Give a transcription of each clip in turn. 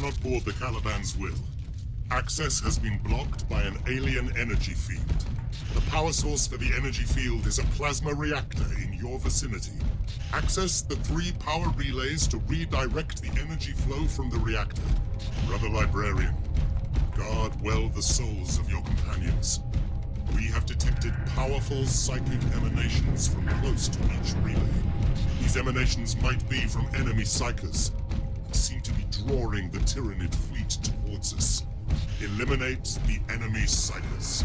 cannot board the Caliban's will. Access has been blocked by an alien energy field. The power source for the energy field is a plasma reactor in your vicinity. Access the three power relays to redirect the energy flow from the reactor. Brother Librarian, guard well the souls of your companions. We have detected powerful psychic emanations from close to each relay. These emanations might be from enemy psykers, drawing the Tyranid fleet towards us. Eliminate the enemy psykers.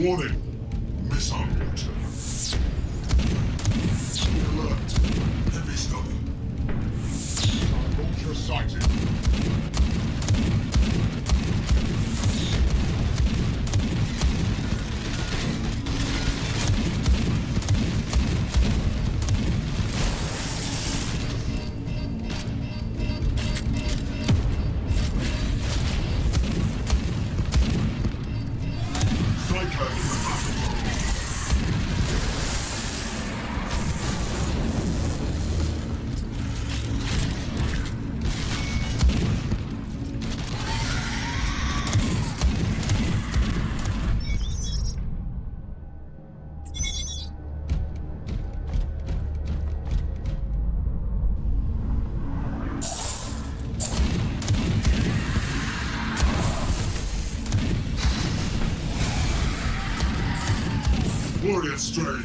Warning! Missile launcher. Alert. Heavy stun. Launcher sighted. Warrior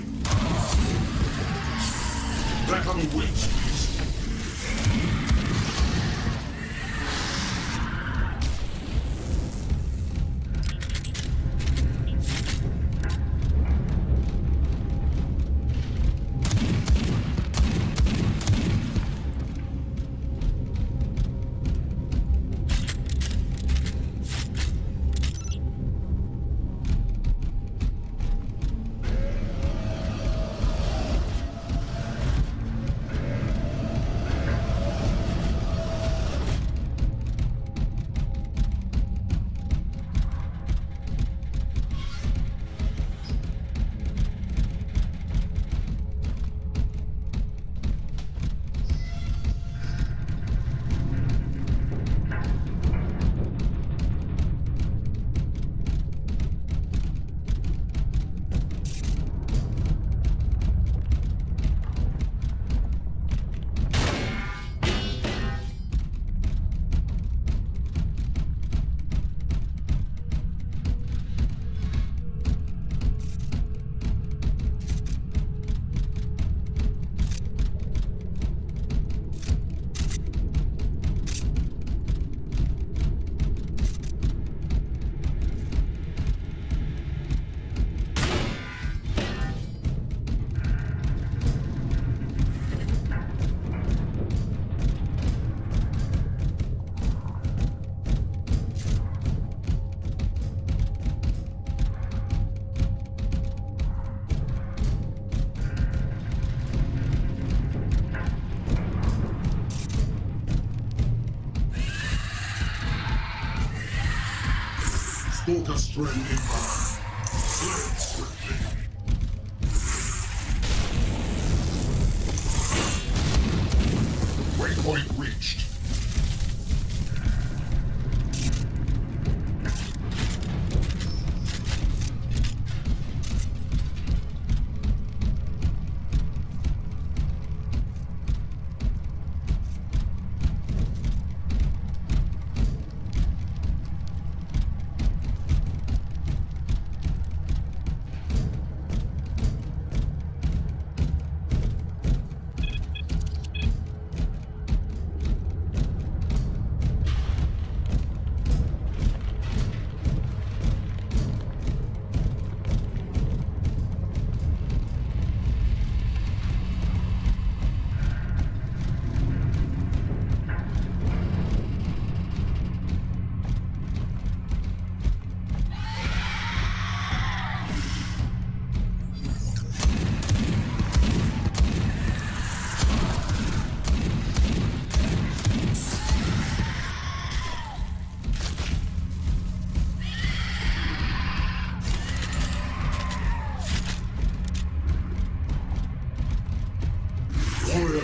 Stalker strain inbound. Slay swiftly. Waypoint reached.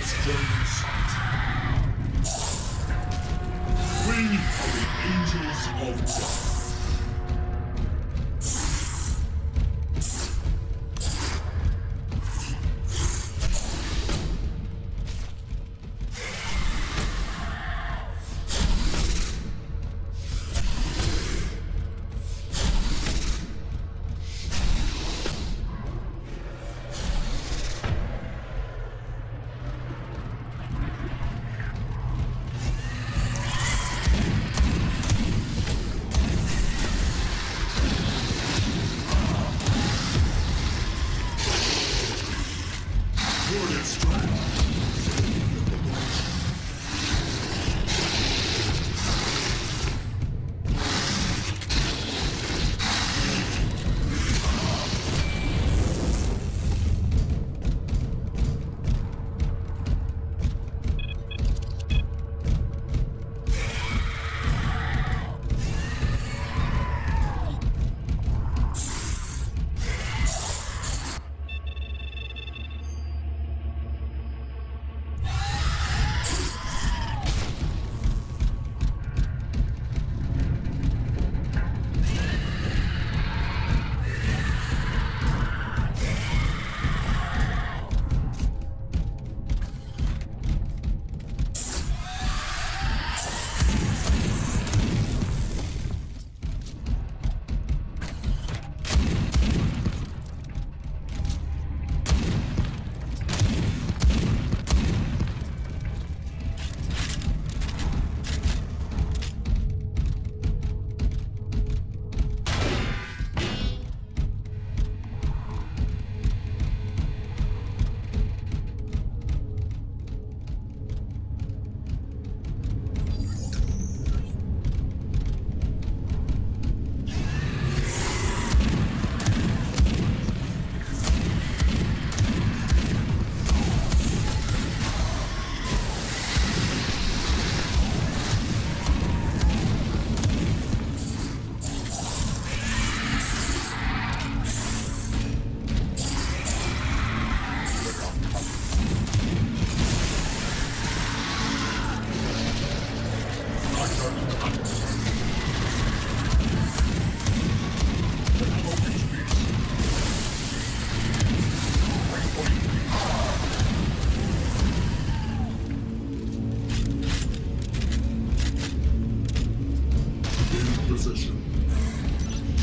We are the angels of death.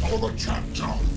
For the chapter.